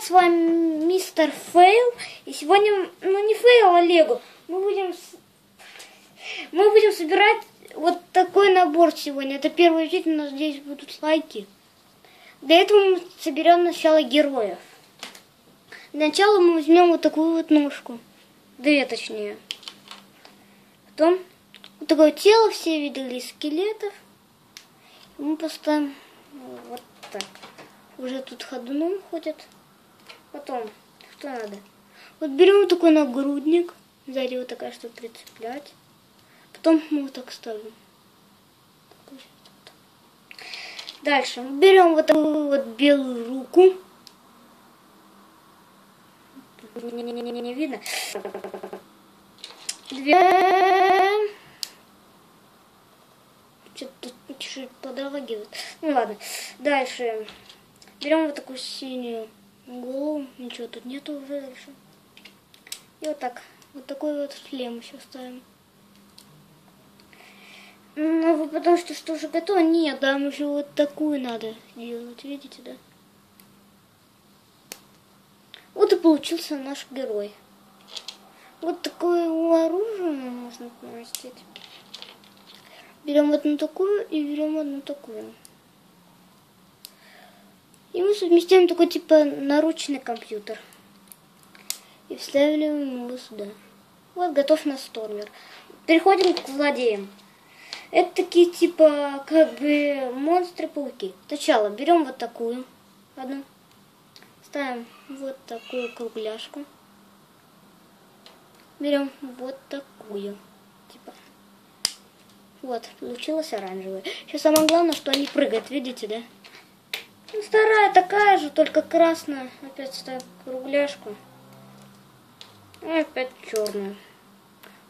с вами мистер Фейл. И сегодня, ну не Фейл, а Лего. Мы будем, мы будем собирать вот такой набор сегодня. Это первый вид, у нас здесь будут лайки. Для этого мы соберем сначала героев. Для начала мы возьмем вот такую вот ножку. Две точнее. Потом вот такое тело, все видели скелетов. И мы поставим вот так уже тут ходуном ходят. Потом, что надо? Вот берем такой нагрудник, сзади вот такая, чтобы прицеплять. Потом мы вот так ставим. Дальше берем вот такую вот белую руку. Не, не, не, не видно. Две. Что-то чуть-чуть подрагивает. Ну ладно. Дальше. Берем вот такую синюю голову. Ничего тут нету уже дальше. И вот так. Вот такой вот шлем еще ставим. Ну, вы потому что что уже готово? Нет, там еще вот такую надо делать. Видите, да? Вот и получился наш герой. Вот такое оружие можно поместить. Берем одну такую и берем одну такую. Совместим такой типа наручный компьютер. И вставляем его сюда. Вот готов наш стормер. Переходим к злодеям. Это такие типа как бы монстры-пауки. Сначала берем вот такую одну. Ставим вот такую кругляшку. Берем вот такую. Типа. Вот, получилось оранжевое. Сейчас самое главное, что они прыгают, видите, да? Ну, вторая такая же, только красная. Опять ставим кругляшку. И опять черную.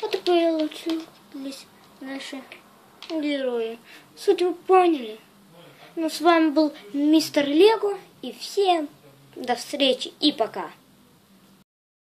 Вот и получились наши герои. Суть вы поняли. Ну, с вами был мистер Лего. И всем до встречи и пока.